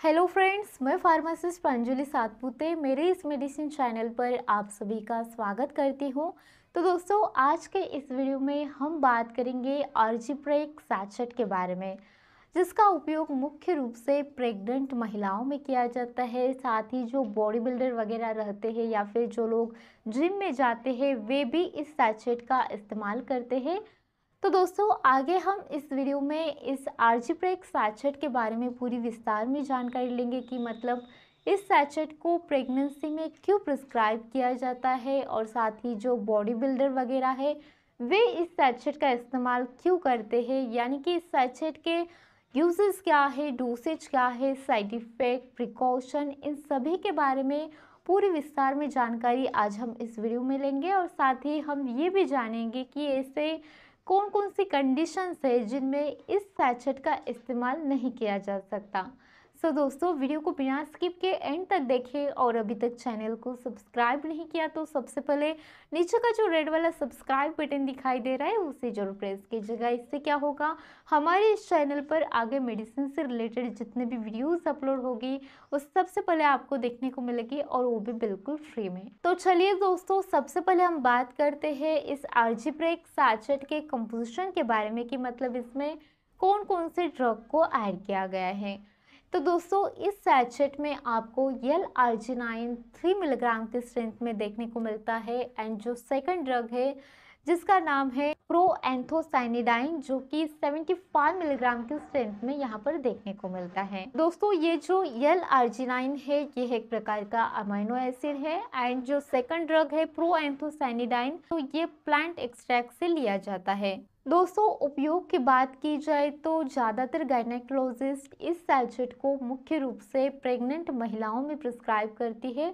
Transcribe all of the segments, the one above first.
Hello friends मैं pharmacist Pranjali Satpute मेरे इस मेडिसिन चैनल पर आप सभी का स्वागत करती हूँ। तो दोस्तों, आज के इस वीडियो में हम बात करेंगे आर्जिप्रेक सैचेट के बारे में, जिसका उपयोग मुख्य रूप से प्रेग्नेंट महिलाओं में किया जाता है। साथ ही जो बॉडी बिल्डर वगैरह रहते हैं या फिर जो लोग जिम में जाते हैं, वे भी इस सैचेट का इस्तेमाल करते हैं। तो दोस्तों, आगे हम इस वीडियो में इस आर्जिप्रेक सैचेट के बारे में पूरी विस्तार में जानकारी लेंगे कि मतलब इस सैचेट को प्रेगनेंसी में क्यों प्रिस्क्राइब किया जाता है और साथ ही जो बॉडी बिल्डर वगैरह है, वे इस सैचेट का इस्तेमाल क्यों करते हैं? यानी कि इस सैचेट के यूजेस क्या है, डोसेज क्या है, साइड इफ़ेक्ट, प्रिकॉशन, इन सभी के बारे में पूरी विस्तार में जानकारी आज हम इस वीडियो में लेंगे और साथ ही हम ये भी जानेंगे कि ऐसे कौन कौन सी कंडीशंस है जिनमें इस सैचेट का इस्तेमाल नहीं किया जा सकता? सो so, दोस्तों वीडियो को बिना स्किप के एंड तक देखें और अभी तक चैनल को सब्सक्राइब नहीं किया तो सबसे पहले नीचे का जो रेड वाला सब्सक्राइब बटन दिखाई दे रहा है उसे ज़रूर प्रेस कीजिएगा। इससे क्या होगा हमारे इस चैनल पर आगे मेडिसिन से रिलेटेड जितने भी वीडियोस अपलोड होगी उस सबसे पहले आपको देखने को मिलेगी और वो भी बिल्कुल फ्री में। तो चलिए दोस्तों सबसे पहले हम बात करते हैं इस आर्जिप्रेक सैचेट के कंपोजिशन के बारे में कि मतलब इसमें कौन कौन से ड्रग को ऐड किया गया है। तो दोस्तों, इस सैचेट में आपको यल आर्जिनाइन थ्री मिलीग्राम की स्ट्रेंथ में देखने को मिलता है एंड जो सेकंड ड्रग है, जिसका नाम है प्रो एंथोसाइनिडाइन जो कि 75 मिलीग्राम की स्ट्रेंथ में यहाँ पर देखने को मिलता है। दोस्तों, ये जो यल आर्जिनाइन है, ये एक प्रकार का अमाइनो एसिड है एंड जो सेकंड ड्रग है प्रो एंथोसाइनिडाइन तो ये प्लांट एक्सट्रैक्ट से लिया जाता है। दोस्तों, उपयोग की बात की जाए तो ज़्यादातर गायनेकोलॉजिस्ट इस सैलचेट को मुख्य रूप से प्रेग्नेंट महिलाओं में प्रिस्क्राइब करती है।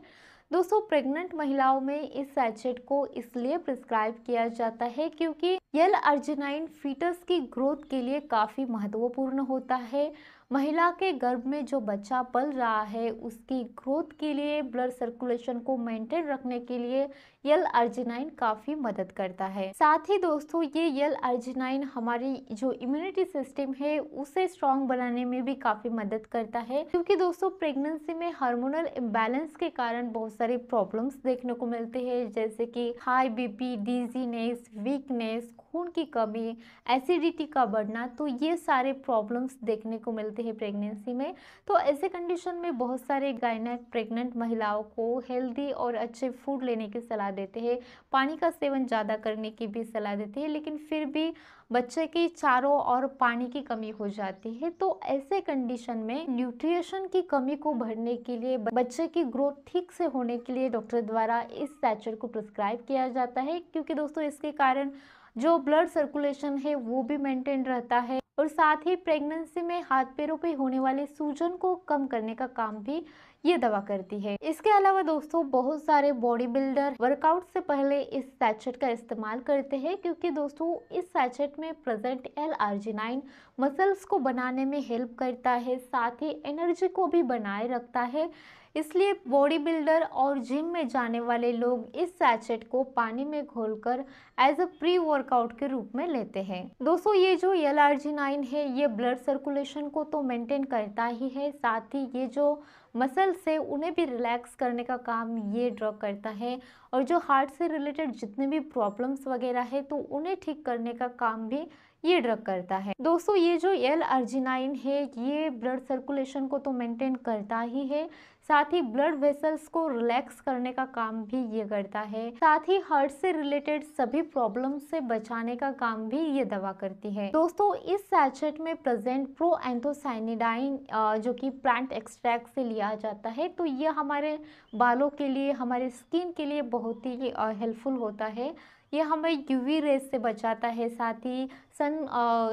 दोस्तों प्रेग्नेंट महिलाओं में इस सैचेट को इसलिए प्रिस्क्राइब किया जाता है क्योंकि यल अर्जिनाइन फीटस की ग्रोथ के लिए काफ़ी महत्वपूर्ण होता है। महिला के गर्भ में जो बच्चा पल रहा है, उसकी ग्रोथ के लिए, ब्लड सर्कुलेशन को मेंटेन रखने के लिए यल अर्जिनाइन काफ़ी मदद करता है। साथ ही दोस्तों, ये यल अर्जिनाइन हमारी जो इम्यूनिटी सिस्टम है, उसे स्ट्रॉन्ग बनाने में भी काफ़ी मदद करता है। क्योंकि दोस्तों प्रेगनेंसी में हार्मोनल इम्बैलेंस के कारण बहुत सारे प्रॉब्लम्स देखने को मिलते हैं, जैसे कि हाई बीपी डिजीनेस वीकनेस खून की कमी एसिडिटी का बढ़ना तो ये सारे प्रॉब्लम्स देखने को मिलते हैं प्रेगनेंसी में। तो ऐसे कंडीशन में बहुत सारे गायनेक प्रेग्नेंट महिलाओं को हेल्दी और अच्छे फ़ूड लेने की सलाह देते हैं। पानी का सेवन ज़्यादा करने की भी सलाह देते हैं, लेकिन फिर भी बच्चे की चारों और पानी की कमी हो जाती है। तो ऐसे कंडीशन में न्यूट्रिशन की कमी को भरने के लिए, बच्चे की ग्रोथ ठीक से होने के लिए डॉक्टर द्वारा इस सैचर को प्रिस्क्राइब किया जाता है। क्योंकि दोस्तों, इसके कारण जो ब्लड सर्कुलेशन है, वो भी मेंटेन रहता है और साथ ही प्रेगनेंसी में हाथ पैरों पे होने वाले सूजन को कम करने का काम भी ये दवा करती है। इसके अलावा दोस्तों, बहुत सारे बॉडी बिल्डर वर्कआउट से पहले इस सैचेट का इस्तेमाल करते हैं, क्योंकि दोस्तों, इस सैचेट में प्रेजेंट एल आर्जिनाइन मसल्स को बनाने में हेल्प करता है, साथ ही एनर्जी को भी बनाए रखता है। इसलिए बॉडी बिल्डर और जिम में जाने वाले लोग इस सैचेट को पानी में घोलकर एज अ प्री वर्कआउट के रूप में लेते हैं। दोस्तों, ये जो एल है, ये ब्लड सर्कुलेशन को तो मेंटेन करता ही है, साथ ही ये जो मसल्स है उन्हें भी रिलैक्स करने का काम ये ड्रग करता है। और जो हार्ट से रिलेटेड जितने भी प्रॉब्लम्स वगैरह है तो उन्हें ठीक करने का काम भी ये ड्रग करता है। दोस्तों, ये जो एल अर्जिनाइन है, ये ब्लड सर्कुलेशन को तो मेंटेन करता ही है। साथ ही ब्लड वेसल्स को रिलैक्स करने का काम भी ये करता है। साथ ही हार्ट से रिलेटेड सभी प्रॉब्लम से बचाने का काम भी ये दवा करती है। दोस्तों, इस सैचेट में प्रेजेंट प्रो एंथोसाइनिडाइन जो कि प्लांट एक्सट्रैक्ट से लिया जाता है तो ये हमारे बालों के लिए, हमारे स्किन के लिए बहुत ही हेल्पफुल होता है। ये हमें यूवी रेस से बचाता है, साथ ही सन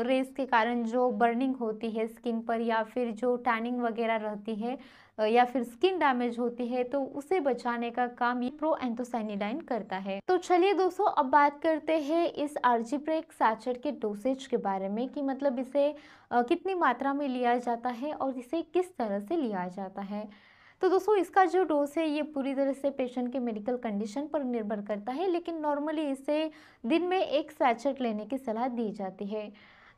रेस के कारण जो बर्निंग होती है स्किन पर या फिर जो टैनिंग वगैरह रहती है या फिर स्किन डैमेज होती है तो उसे बचाने का काम ये प्रो एंथोसाइनिडाइन करता है। तो चलिए दोस्तों, अब बात करते हैं इस आर्जिप्रेक सैचेट के डोसेज के बारे में कि मतलब इसे कितनी मात्रा में लिया जाता है और इसे किस तरह से लिया जाता है। तो दोस्तों, इसका जो डोज है, ये पूरी तरह से पेशेंट के मेडिकल कंडीशन पर निर्भर करता है, लेकिन नॉर्मली इसे दिन में एक सैचेट लेने की सलाह दी जाती है।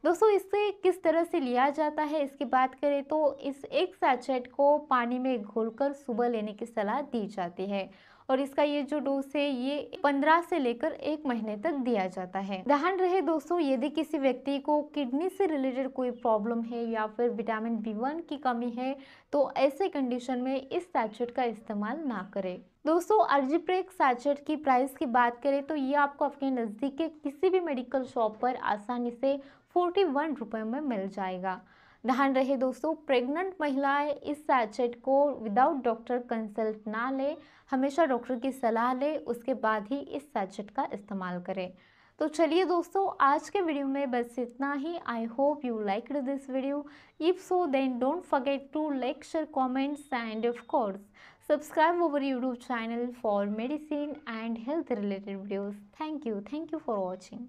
दोस्तों इससे किस तरह से लिया जाता है, इसकी बात करें तो इस एक सैचेट को पानी में घोलकर सुबह लेने की सलाह दी जाती है। और इसका ये जो डोज है, ये 15 से लेकर एक महीने तक दिया जाता है। ध्यान रहे दोस्तों, यदि किसी व्यक्ति को किडनी से रिलेटेड कोई प्रॉब्लम है या फिर विटामिन बी वन की कमी है तो ऐसे कंडीशन में इस सैचेट का इस्तेमाल ना करें। दोस्तों, अर्जिप्रेक सैचेट की प्राइस की बात करें तो ये आपको अपने नज़दीक के किसी भी मेडिकल शॉप पर आसानी से फोर्टी वन रुपये में मिल जाएगा। ध्यान रहे दोस्तों, प्रेग्नेंट महिलाएँ इस सैचेट को विदाउट डॉक्टर कंसल्ट ना ले, हमेशा डॉक्टर की सलाह ले, उसके बाद ही इस सैचेट का इस्तेमाल करें। तो चलिए दोस्तों, आज के वीडियो में बस इतना ही। I hope you like this video if so then don't forget to like share comments and of course subscribe over YouTube channel for medicine and health related videos thank you thank you for watching